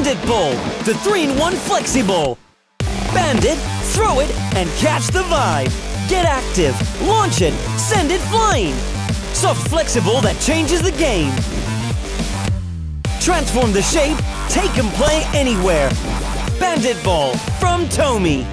Band-it Ball, the 3-in-1 Flexi Ball. Bandit, throw it, and catch the vibe. Get active, launch it, send it flying. Soft flexible that changes the game. Transform the shape, take and play anywhere. Band-it Ball from Tomy.